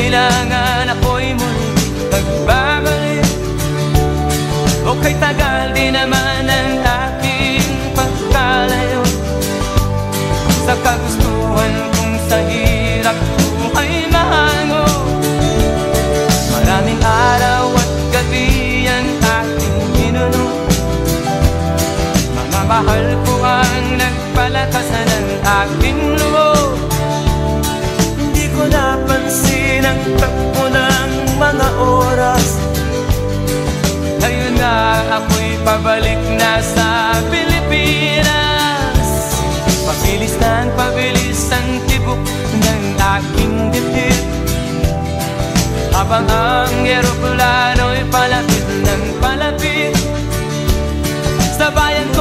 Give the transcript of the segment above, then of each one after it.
upang sinilangan ako'y muli nagbabalik O kay tagal di naman ang aking pagkalayo. Sa kagustuhan kong sa hirap buhay mahango Maraming araw at gabi ang aking minuno. Mga mahal pabalik na sa Pilipinas. Pabilis ng pabilis ang tibok ng aking dibdib. Habang ang eroplano'y palapit ng palapit. Sa bayan kong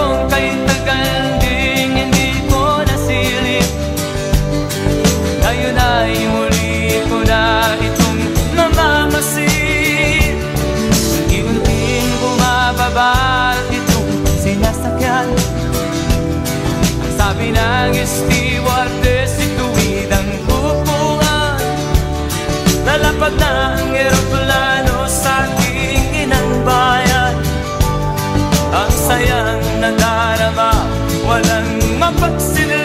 Lalapag na ang eroplano sa aking inang bayan. Ang sayang nadarama, walang mapagsinulan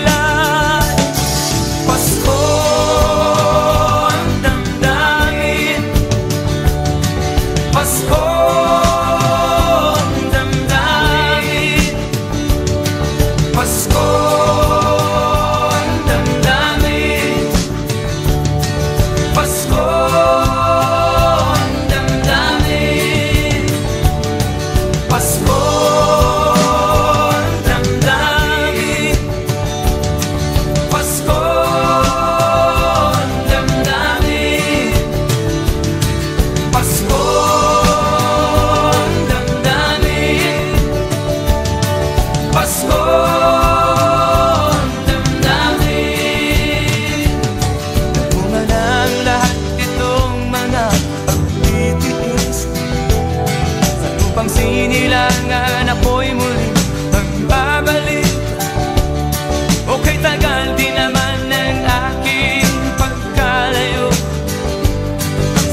lupang sinilangan ako'y muli magbabalik. O kay tagal di naman ng aking pagkalayo.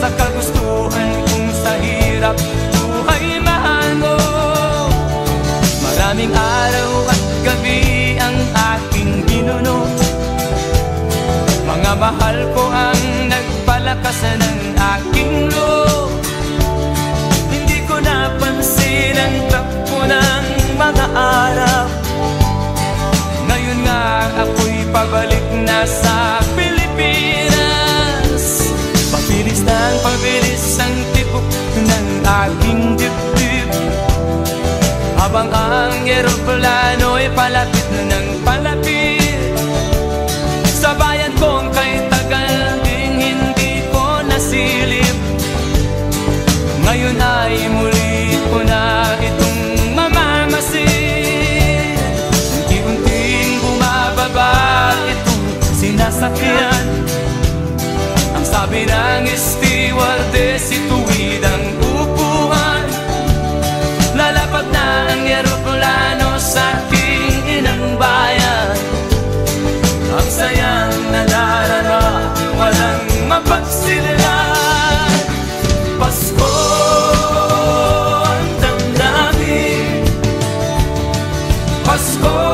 Sa kagustuhan kong sa hirap buhay mahango Maraming araw at gabi ang aking binuno Mga mahal ko ang nagpalakasan ng quiero plano y para la Costco.